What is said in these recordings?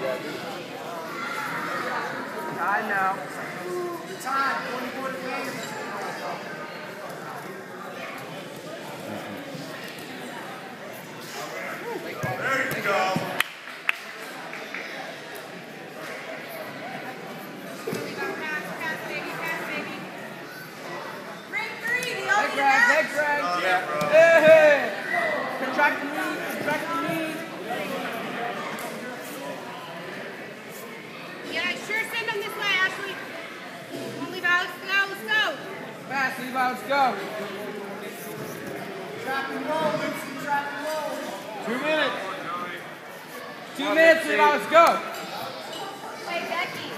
I know. Time, 24 games. There you go. Hey, Greg. Hey, Greg. Yeah. Hey. Contract the knee. Contract the knee. Yeah, sure send them this way, Ashley. Come on, Levi, let's go, let's go. Fast, Levi. Let's go. Trap and roll, Lindsay, trap and roll. Two minutes. Two minutes, Levi. Let's go. Wait, Becky.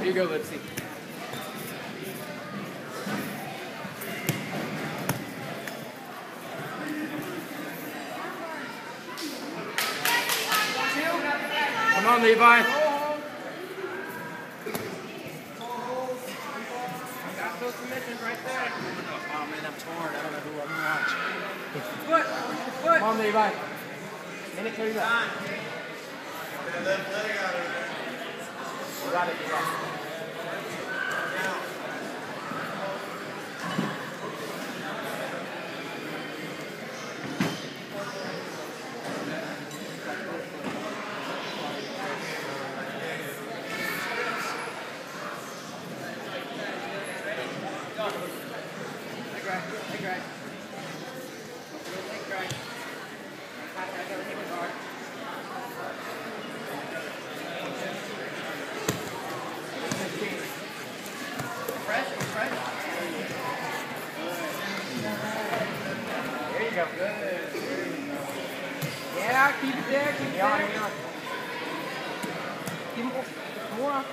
Here you go, Lindsay. Come on, Levi. Got those submissions right there. Oh man, I'm torn. I don't know who I'm gonna watch. Foot. Foot. Come on, Levi. Minute 30 left. You got it, you got it. Hey, go. Yeah, keep it there, keep it there. Keep it more.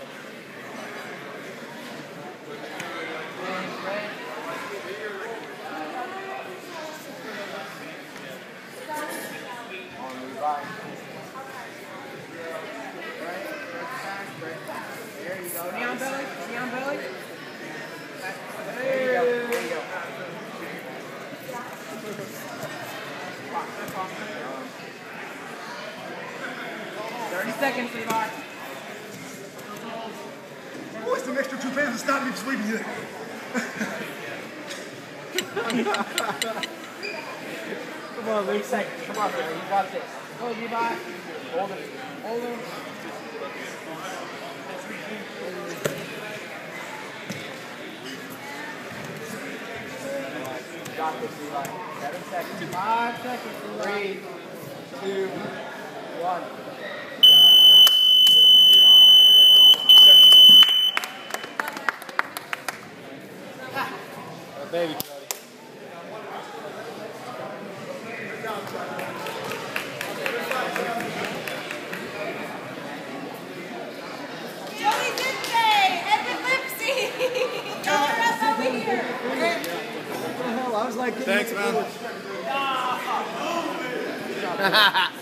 30 seconds, sweetheart. Who is the extra two pounds that's not even sleeping yet? Come on, Luke. seconds. Come on, Barry. You got this. Go, Levi. Hold it. Hold it. Seven seconds. Five seconds. Levi. Three, two, one. I was like, Thanks, man.